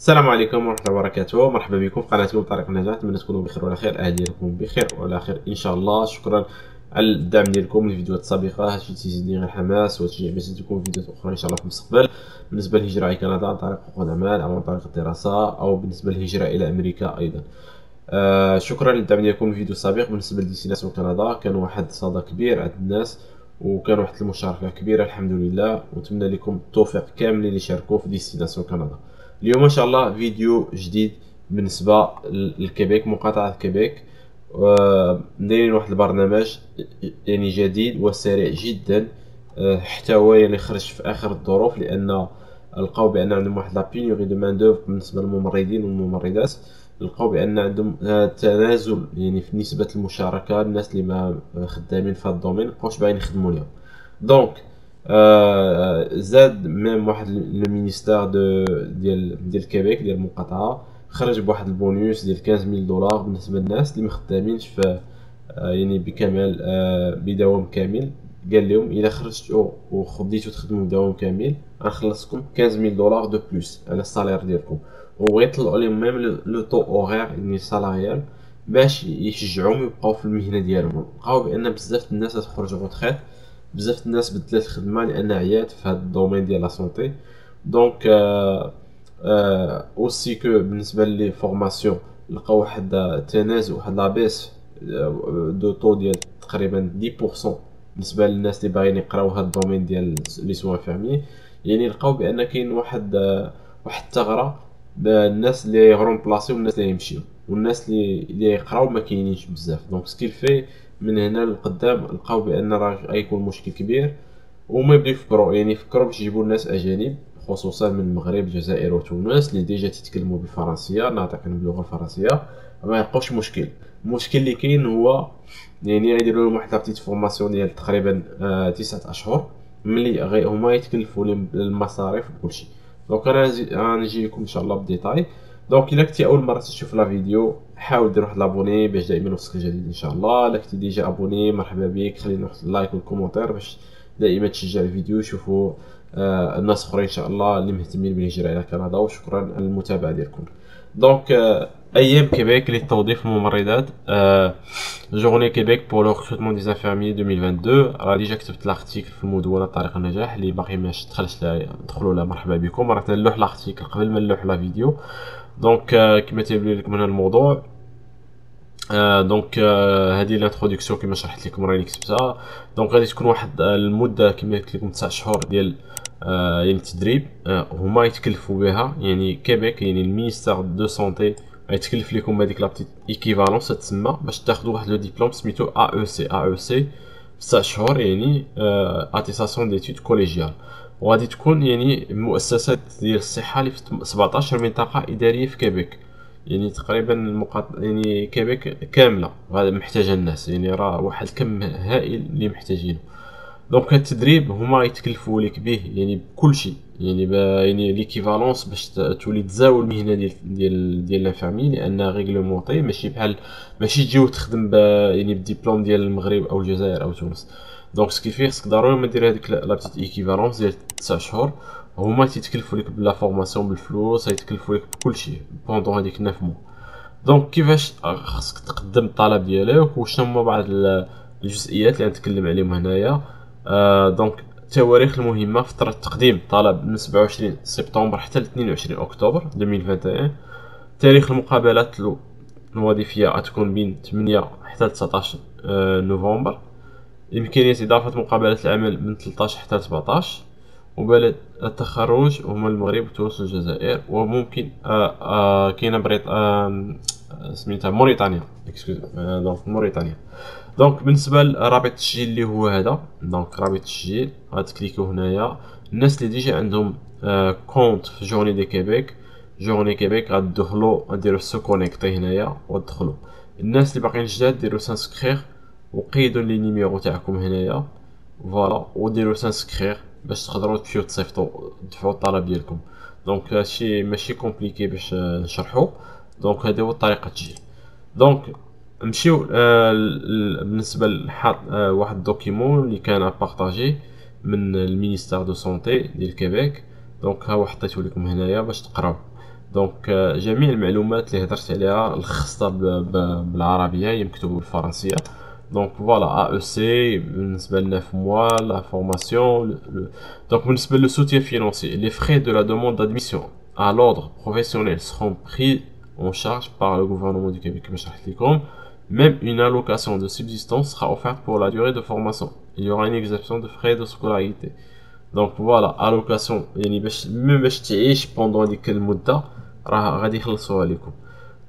السلام عليكم ورحمة الله وبركاته. مرحبا بكم في قناتكم طريق النجاح نتمنى تكونوا بخير وعلى خير. أهل ديالكم بخير وعلى خير إن شاء الله. شكرا على الدعم ديالكم الفيديوهات السابقة. هادشي تيزيدني غير حماس وتشجيع باش تكون فيديوهات أخرى إن شاء الله في المستقبل. بالنسبة للهجرة إلى كندا عن طريق عقود العمل أو عن طريق الدراسة أو بالنسبة للهجرة إلى أمريكا أيضا. آه شكرا للدعم ديالكم الفيديو السابق. بالنسبة ل Destination Canada كان واحد الصدى كبير عند الناس وكان واحد المشاركة كبيرة الحمد لله. ونتمنى لكم التوفيق كامل اللي شاركوا في Destination Canada. اليوم إن شاء الله فيديو جديد بالنسبة للكيبيك مقاطعة كيبيك دايرين واحد البرنامج يعني جديد وسريع جدا آه، حتى هو يعني خرج في آخر الظروف لأن لقاو بأن عندهم واحد la pénurie de main d'œuvre بالنسبة للممرضين والممرضات. لقاو بأن عندهم تنازل يعني في نسبة المشاركة الناس اللي ما خدامين في هذا ال domaine مابقاوش باغيين يخدموا ليهم donc آه، زاد même واحد le ministère de ديال ديال كيبيك ديال المقاطعة خرج بواحد البونيوس ديال 15000 دولار بالنسبة للناس اللي ما خدامينش في آه، يعني بكمال آه، بدوام كامل. قال لهم إلا خرجتوا وخديتوا تخدموا بدوام كامل غنخلصكم 15000 دولار de plus على ال salaire ديالكم. وغيطلعوا لهم même le taux horaire يعني salarial باش يشجعوهم يبقاو في المهنة ديالهم. لقاو بأن بزاف الناس تخرج retraite بزاف الناس بدلات الخدمة لأن عيات في هذا ال domaine ديال la santé donc aussi que بالنسبة les formations لقاو واحد تنازل واحد la baisse de taux ديال تقريبا 10% بالنسبة للناس اللي باغيين يقراو هذا ال domaine ديال les soins infirmiers. يعني لقاو بأن كاين واحد واحد الثغرة الناس اللي remplacer والناس اللي يمشيو والناس اللي اللي يقراو ما كاينينش بزاف. donc ce qui fait من هنا للقدام لقاو بأن راه غيكون مشكل كبير وما يبداو يفكروا يعني يفكروا باش يجيبوا الناس أجانب خصوصا من المغرب الجزائر وتونس اللي déjà تيتكلموا بالفرنسيه ناطقين باللغة الفرنسية ما يلقاوش مشكل. المشكل اللي كاين هو يعني غيديروا لهم واحد la petite formation ديال تقريبا آه تسعة أشهر ملي غي هما يتكلفوا المصاريف وكلشي. donc أنا غنجي لكم إن شاء الله بال détail. donc الا كنتي اول مره تشوف la vidéo حاول دير واحد l'abonné باش دائما يوصلك الجديد ان شاء الله الا كنتي déjà abonné مرحبا بك خلينا واحد ال like وال commentaire باش دائما تشجع الفيديو يشوفوا آه الناس اخرين ان شاء الله اللي مهتمين بالهجره إلى كندا وشكرا على المتابعه ديالكم donc آه أيام كيبيك للتوظيف الممرضات آه Journées Québec pour le recrutement des infirmières 2022 راه déjà كتبت l'article في المدونه طريق النجاح اللي باقي ما دخلش دخلوا لا مرحبا بكم راه نلوح l'article قبل ما نلوح la vidéo donc كما تيبان لكم هنا الموضوع donc هذه ال introduction كما شرحت لكم. راني كتبتها. donc غادي تكون واحد المدة كما قلت لكم 9 شهور ديال يعني التدريب. هما يتكلفوا بها. يعني كيبيك يعني ال ministère de santé غيتكلف لكم هذيك la petite équivalence تسمى باش تاخذوا واحد le diplôme سميتو ا أو سي ا أو سي 9 شهور يعني attestation d'études collégiales وغادي تكون يعني مؤسسات ديال الصحة اللي في 17 منطقة إدارية في كيبيك. يعني تقريبا المقاط... يعني كيبيك كاملة غادي محتاجة الناس. يعني راه واحد الكم هائل اللي محتاجينه. donc التدريب هما يتكلفوا لك به يعني بكل شيء. يعني ب... يعني l'équivalence باش تولي تزاول المهنة ديال ديال ديال l'infirmier لانها réglementée ماشي بحال ماشي تجي وتخدم ب... يعني بالدبلوم ديال المغرب أو الجزائر أو تونس. donc ce qui fait خصك ضروري ما دير هذيك la petite équivalence ديال 9 شهور هما تيتكلفوا لك ب la formation بالفلوس يتكلفوا لك بكلشي pendant هذيك 9 mois donc كيفاش خصك تقدم الطلب ديالك وشنو هما بعض الجزئيات اللي غنتكلم عليهم هنايا آه donc التواريخ المهمة فترة تقديم الطلب من 27 سبتمبر حتى ل 22 أكتوبر 2021 تاريخ المقابلات الوظيفية غتكون بين 8 حتى 19 آه نوفمبر إمكانية إضافة مقابلات العمل من 13 حتى 17 وبلد التخرج هما المغرب وتونس والجزائر وممكن آه آه كاينة بريط آه سميتها موريتانيا donc موريتانيا. donc بالنسبة لرابط التسجيل اللي هو هذا donc رابط التسجيل غتكليكو هنايا الناس اللي déjà عندهم compte في Journées du Québec Journées Québec غتدخلو غديرو se connecter هنايا وتدخلو الناس اللي باقيين جداد ديرو s'inscrire وقيدوا les numéros تاعكم هنايا. voilà وديروا s'inscrire باش تقدروا تمشيو تصيفطوا تدفعوا الطلب ديالكم. donc هادشي ماشي compliqué باش نشرحو. donc هذه هو الطريقة تجي. donc نمشيو آه بالنسبة لحط آه واحد ال document اللي كان partagé من ال ministère de santé ديال كيبيك. donc ها هو لكم هنايا باش تقراو. donc جميع المعلومات اللي هضرت عليها الخاصة بالعربية هي مكتوبه بالفرنسية. donc voilà aussi بالنسبة ل neuf mois la formation donc بالنسبة le soutien financier les frais de la demande d'admission à l'ordre professionnel seront pris en charge par le gouvernement du Québec كما شرحت لكم même une allocation de subsistance sera offerte pour la durée de formation. Il y aura une exemption de frais de scolarité. donc voilà l'allocation يعني باش même باش تعيش pendant هذيك المده راه غادي يخلصوها لكم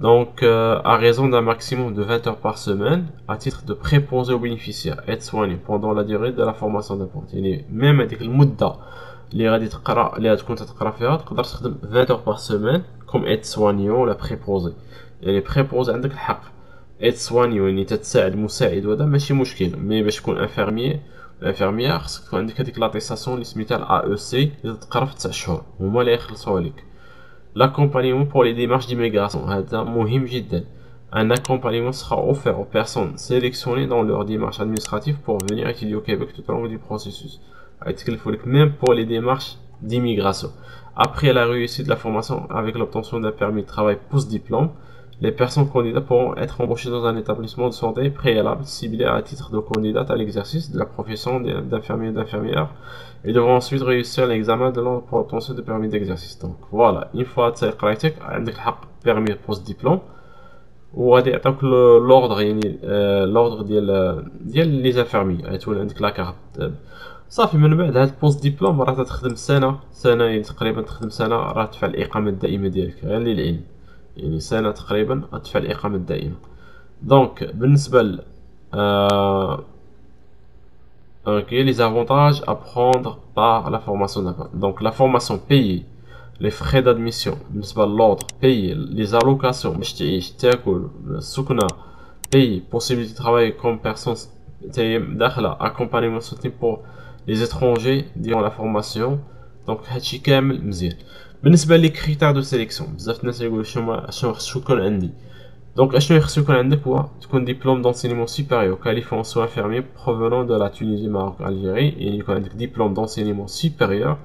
Donc, euh, à raison d'un maximum de 20 heures par semaine, à titre de préposé aux bénéficiaires, être soigné pendant la durée de la formation d'apprenti. يعني même هذيك المدة اللي غادي تقرا اللي غتكون تقرا فيها تقدر تخدم 20 heures par semaine comme être soigné ولا préposé. يعني préposé عندك الحق. être soigné يعني تتساعد مساعد وهذا ماشي مشكل مي باش تكون انفيرمي انفيرميير خصك تكون عندك هذيك لاتيساسيون اللي سميتها ا او سي اللي تقرا في 9 شهور هما اللي يخلصوها لك L'accompagnement pour les démarches d'immigration. Un accompagnement sera offert aux personnes sélectionnées dans leur démarche administrative pour venir étudier au Québec tout au long du processus. Même pour les démarches d'immigration. Après la réussite de la formation avec l'obtention d'un permis de travail post-diplôme, les personnes candidates pourront être embauchées dans un établissement de santé préalable ciblé à titre de candidate à l'exercice de la profession d'infirmier et d'infirmière et devront ensuite réussir l'examen de l'ordre pour l'obtention de permis d'exercice. Donc voilà, une fois que قرايتك عندك الحق permis post diplôme وغادي يعطيوك l'ordre يعني l'ordre ديال ديال لي زانفيرمي غتولي عندك لا كارت صافي من بعد هاد البوست ديبلوم راه تخدم سنه سنه يعني تقريبا تخدم سنه راه تدفع الاقامه الدائمه ديالك غير للعلم يعني سنه تقريبا تدفع الاقامه الدائمه دونك بالنسبه ل آه Ok, les avantages à prendre par la formation Donc la formation payée, les frais d'admission, l'ordre payé, les allocations, payé, possibilité de travailler comme personne accompagnement soutenu pour les étrangers durant la formation. Donc هادشي كامل مزيان بالنسبه لي critères de sélection بزاف الناس يقولوا شنو شنو خصو يكون عندي donc, اشنو يخصو يكون عندك هو تكون diplôme d'enseignement supérieur qualifié en soins infirmiers provenant de la Tunisie, Maroc, Algérie et يكون عندك diplôme d'enseignement supérieur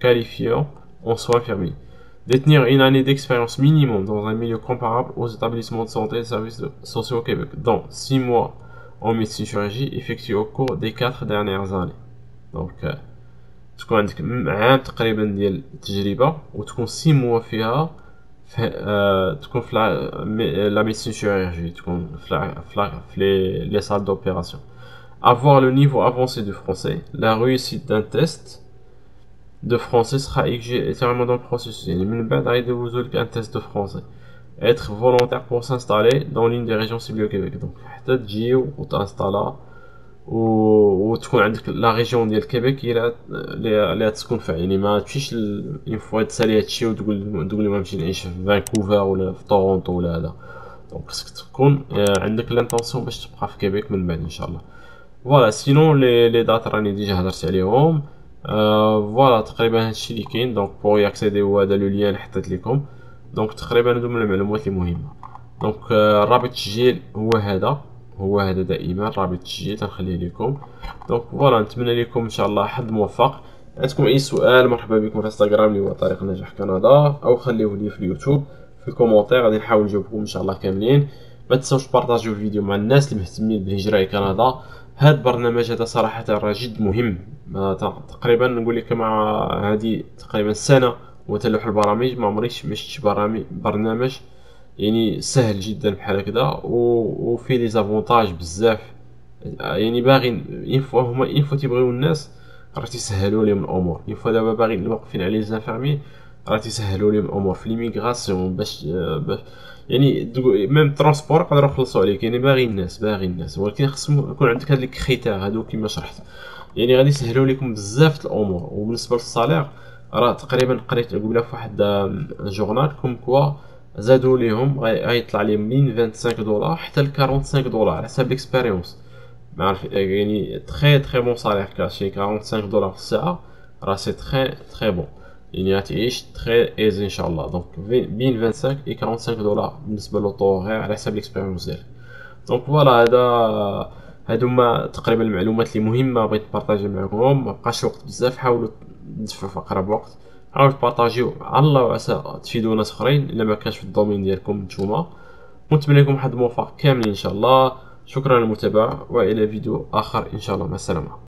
qualifiant en soins infirmiers. Détenir une année d'expérience minimum dans un milieu comparable aux établissements de santé et services sociaux au Québec, dont 6 mois en médecine chirurgie effectués au cours des 4 dernières années. Donc, تكون عندك عام تقريبا ديال التجربة وتكون 6 mois فيها تكون في لا ميديسين شيروجي تكون في les salles d'opération avoir le niveau avancé du français la réussite d'un test de français sera exigée éternellement dans le processus يعني من بعد غيدوزو لك un test de français être volontaire pour s'installer dans l'une des régions ciblées au Québec donc حتى تجي وتانستالا وتكون عندك la région ديال كيبيك هي اللي تسكن فيها. يعني ما تمشيش une fois تسالي هادشي وتقول تقول ما نمشي نعيش في فانكوفر ولا في تورونتو ولا هذا. donc خصك تكون عندك l'intention باش تبقى في كيبيك من بعد إن شاء الله. voilà sinon les les dates راني déjà هضرت عليهم. voilà تقريبا هادشي اللي كاين. donc pour y accéder هو هذا le lien حطيت لكم. donc تقريبا هادو من المعلومات اللي مهمه donc رابط التسجيل هو هذا. هو هذا دائما رابط التسجيل تنخليه لكم. donc voilà نتمنى لكم إن شاء الله حظ موفق. عندكم أي سؤال مرحبا بكم في إنستغرام اللي هو طريق نجاح كندا أو خليوه لي في اليوتيوب. في ال commentaire غادي نحاول نجاوبكم إن شاء الله كاملين. ما تنساوش بارطاجيو الفيديو مع الناس اللي مهتمين بالهجرة إلى كندا. هاد البرنامج هذا صراحة راه جد مهم. تقريبا نقول لك مع هذه تقريبا سنة وتلوح البرامج. ما عمريش شفت برنامج يعني سهل جدا بحال هكذا وفيه les avantages بزاف. يعني باغي une fois هما une fois تيبغيو الناس راه تيسهلوا لهم الأمور. une fois دابا باغيين واقفين على les infirmiers راه تيسهلوا لهم الأمور. في l'immigration باش باش يعني même transport يقدروا يخلصوا عليك. يعني باغي الناس باغي الناس. ولكن خصهم يكون عندك هاد les critères هادو كيما شرحت. يعني غادي يسهلوا لكم بزاف الأمور. وبالنسبة لل salaire راه تقريبا قريت قبيلة واحد journal comme quoi زادوا ليهم غيطلع لي من 25 دولار حتى ل 45 دولار على حسب l'expérience ما يعني très très bon salaire كاش. 45 دولار في الساعة راه c'est très très bon يعني تعيش très aisé إن شاء الله. donc بين 25 و 45 دولار بالنسبة غير على حساب l'expérience ديالك. donc voilà هذا هادو هما تقريبا المعلومات اللي مهمة بغيت نبارطاجي معكم. مبقاش الوقت بزاف حاولوا تدفعوا في أقرب وقت. حاولوا تبارطاجيو على الله وعسى تفيدوا ناس أخرين. إلا ما كانش في ال domaine ديالكم نتوما. ونتمنى لكم واحد الموفق كاملين إن شاء الله. شكرا للمتابعة وإلى فيديو آخر إن شاء الله. مع السلامة.